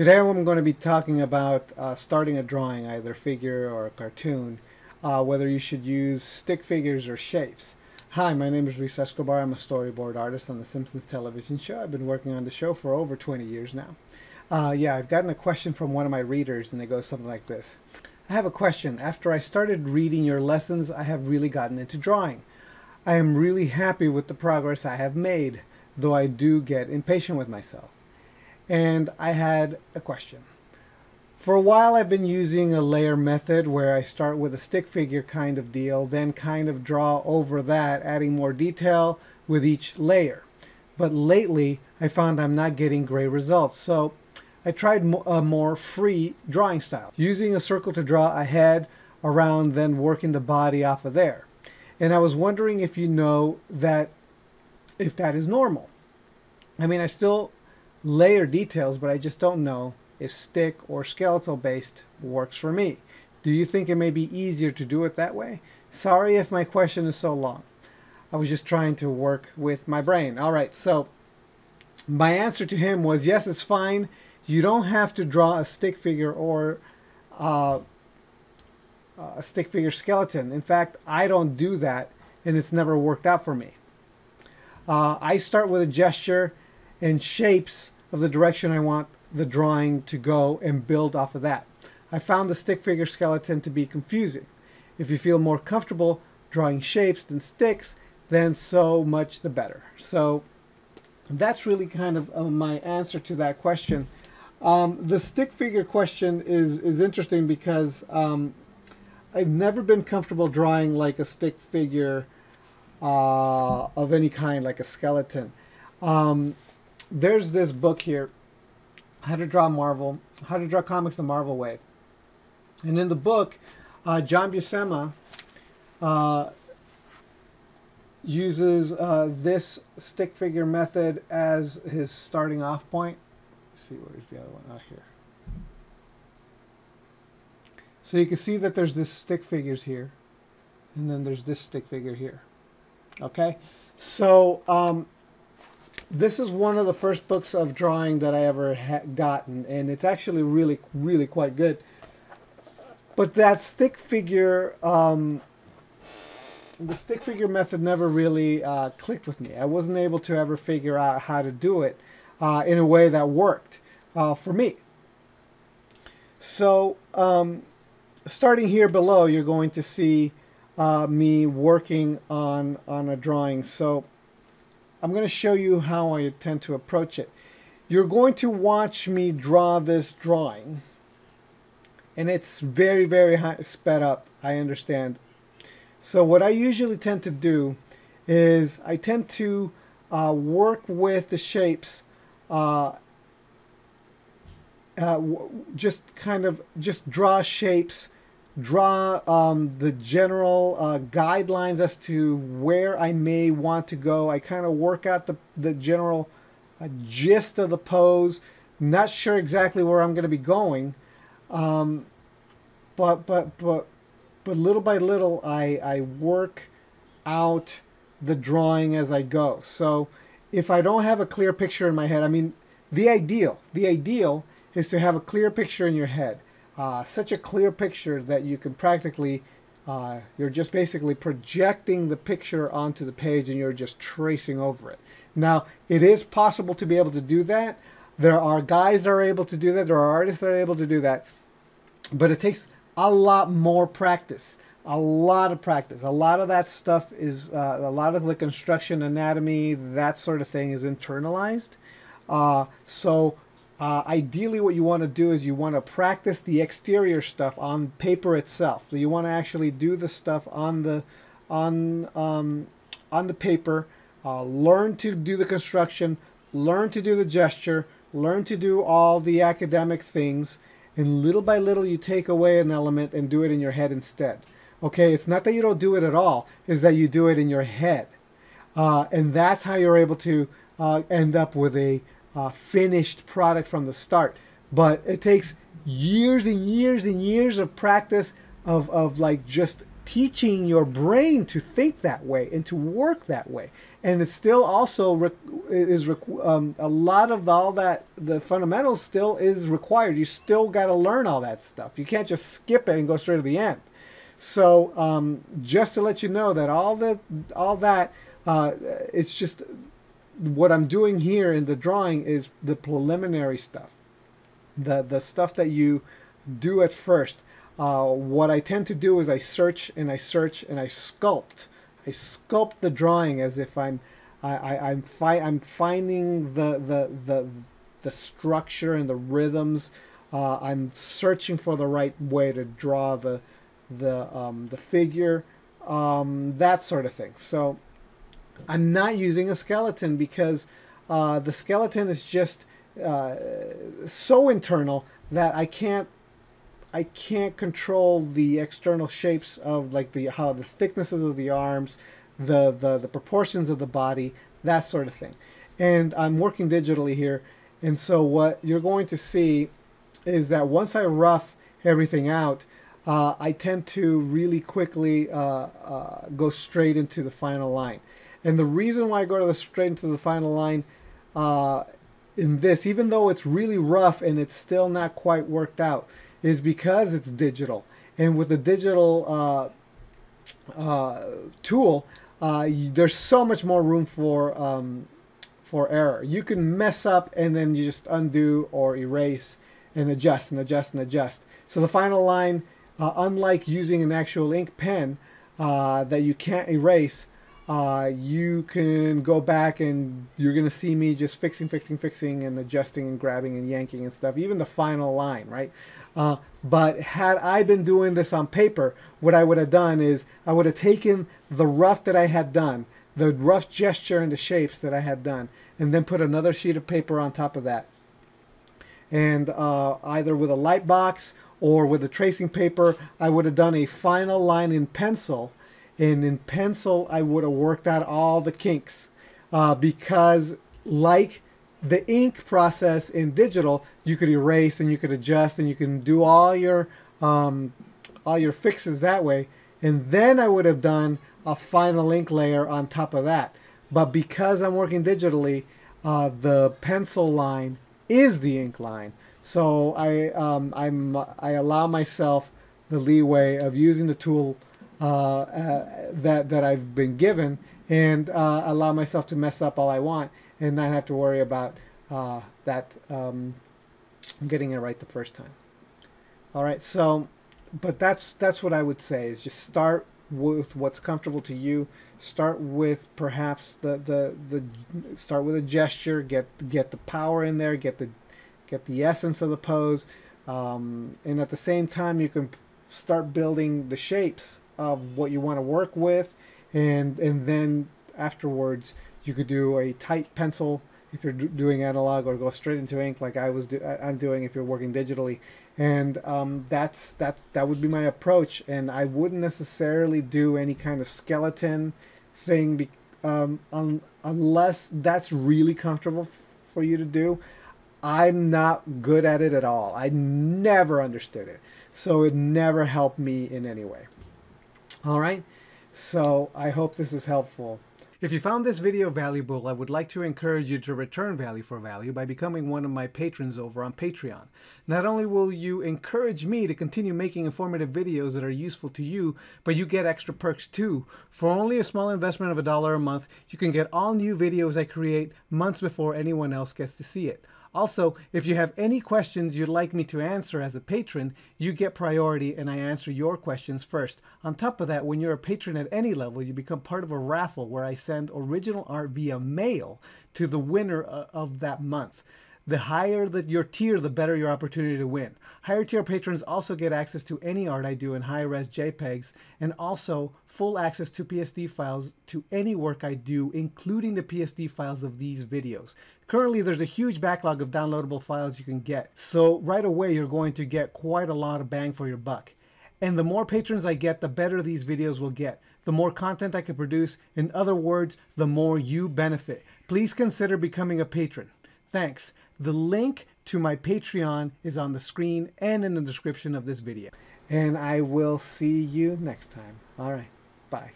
Today I'm going to be talking about uh, starting a drawing, either figure or a cartoon, uh, whether you should use stick figures or shapes. Hi, my name is Luis Escobar. I'm a storyboard artist on the Simpsons television show. I've been working on the show for over 20 years now. Uh, yeah, I've gotten a question from one of my readers, and it goes something like this. I have a question. After I started reading your lessons, I have really gotten into drawing. I am really happy with the progress I have made, though I do get impatient with myself and I had a question. For a while I've been using a layer method where I start with a stick figure kind of deal, then kind of draw over that, adding more detail with each layer. But lately I found I'm not getting great results, so I tried a more free drawing style, using a circle to draw a head around, then working the body off of there. And I was wondering if you know that, if that is normal. I mean, I still layer details, but I just don't know if stick or skeletal based works for me. Do you think it may be easier to do it that way? Sorry if my question is so long. I was just trying to work with my brain. All right, so my answer to him was yes, it's fine. You don't have to draw a stick figure or uh, a stick figure skeleton. In fact, I don't do that, and it's never worked out for me. Uh, I start with a gesture and shapes of the direction I want the drawing to go and build off of that. I found the stick figure skeleton to be confusing. If you feel more comfortable drawing shapes than sticks, then so much the better. So that's really kind of uh, my answer to that question. Um, the stick figure question is, is interesting because um, I've never been comfortable drawing like a stick figure uh, of any kind, like a skeleton. Um, there's this book here, How to Draw Marvel, How to Draw Comics the Marvel Way. And in the book, uh, John Buscema uh, uses uh, this stick figure method as his starting off point. Let's see, where's the other one? Out here. So you can see that there's this stick figures here, and then there's this stick figure here. Okay, so um, this is one of the first books of drawing that I ever had gotten, and it's actually really, really quite good. But that stick figure, um, the stick figure method never really uh, clicked with me. I wasn't able to ever figure out how to do it uh, in a way that worked uh, for me. So, um, starting here below, you're going to see uh, me working on on a drawing. So I'm going to show you how I tend to approach it. You're going to watch me draw this drawing. And it's very, very high, sped up, I understand. So what I usually tend to do is I tend to uh, work with the shapes uh, uh, just kind of just draw shapes draw um, the general uh, guidelines as to where I may want to go. I kind of work out the, the general uh, gist of the pose. Not sure exactly where I'm going to be going, um, but but but but little by little I I work out the drawing as I go. So if I don't have a clear picture in my head, I mean the ideal the ideal is to have a clear picture in your head uh, such a clear picture that you can practically uh, you're just basically projecting the picture onto the page and you're just tracing over it. Now, it is possible to be able to do that. There are guys that are able to do that. There are artists that are able to do that. But it takes a lot more practice. A lot of practice. A lot of that stuff is, uh, a lot of the construction anatomy, that sort of thing is internalized. Uh, so uh, ideally, what you want to do is you want to practice the exterior stuff on paper itself. So you want to actually do the stuff on the on um, on the paper. Uh, learn to do the construction. Learn to do the gesture. Learn to do all the academic things. And little by little, you take away an element and do it in your head instead. Okay, it's not that you don't do it at all; is that you do it in your head, uh, and that's how you're able to uh, end up with a uh, finished product from the start. But it takes years and years and years of practice of, of like just teaching your brain to think that way and to work that way. and it's still also is um, a lot of all that the fundamentals still is required. You still got to learn all that stuff. You can't just skip it and go straight to the end. So um, just to let you know that all the all that uh, it's just what I'm doing here in the drawing is the preliminary stuff, the the stuff that you do at first. Uh, what I tend to do is I search and I search and I sculpt. I sculpt the drawing as if I'm I, I'm fi I'm finding the the the the structure and the rhythms. Uh, I'm searching for the right way to draw the the um, the figure, um, that sort of thing. So I'm not using a skeleton because uh, the skeleton is just uh, so internal that I can't I can't control the external shapes of like the how the thicknesses of the arms, the the the proportions of the body, that sort of thing. And I'm working digitally here, and so what you're going to see is that once I rough everything out, uh, I tend to really quickly uh, uh, go straight into the final line. And the reason why I go to the straight into the final line uh, in this, even though it's really rough and it's still not quite worked out, is because it's digital. And with the digital uh, uh, tool, uh, there's so much more room for um, for error. You can mess up and then you just undo or erase and adjust and adjust and adjust. So the final line, uh, unlike using an actual ink pen uh, that you can't erase, uh, you can go back and you're going to see me just fixing, fixing, fixing, and adjusting and grabbing and yanking and stuff, even the final line, right? Uh, but had I been doing this on paper, what I would have done is I would have taken the rough that I had done, the rough gesture and the shapes that I had done, and then put another sheet of paper on top of that. And uh, either with a light box or with a tracing paper, I would have done a final line in pencil and in pencil I would have worked out all the kinks uh, because like the ink process in digital you could erase and you could adjust and you can do all your um, all your fixes that way. And then I would have done a final ink layer on top of that. But because I'm working digitally uh, the pencil line is the ink line. So I um, I'm I allow myself the leeway of using the tool that that I've been given and uh, allow myself to mess up all I want and not have to worry about uh, that um, getting it right the first time. All right, so but that's that's what I would say is just start with what's comfortable to you. Start with perhaps the the the start with a gesture. Get get the power in there. Get the get the essence of the pose, um, and at the same time you can start building the shapes of what you want to work with and and then afterwards you could do a tight pencil if you're doing analog or go straight into ink like I was do I'm doing if you're working digitally. And um, that's that's that would be my approach and I wouldn't necessarily do any kind of skeleton thing be, um, un, unless that's really comfortable for you to do. I'm not good at it at all. I never understood it so it never helped me in any way all right, so I hope this is helpful. If you found this video valuable, I would like to encourage you to return value for value by becoming one of my patrons over on Patreon. Not only will you encourage me to continue making informative videos that are useful to you, but you get extra perks too. For only a small investment of a dollar a month, you can get all new videos I create months before anyone else gets to see it. Also, if you have any questions you'd like me to answer as a patron, you get priority and I answer your questions first. On top of that, when you're a patron at any level, you become part of a raffle where I send original art via mail to the winner uh, of that month. The higher that your tier, the better your opportunity to win. Higher tier patrons also get access to any art I do in high-res JPEGs and also full access to PSD files to any work I do, including the PSD files of these videos. Currently, there's a huge backlog of downloadable files you can get, so right away you're going to get quite a lot of bang for your buck. And the more patrons I get, the better these videos will get. The more content I can produce, in other words, the more you benefit. Please consider becoming a patron. Thanks. The link to my Patreon is on the screen and in the description of this video. And I will see you next time. All right. Bye.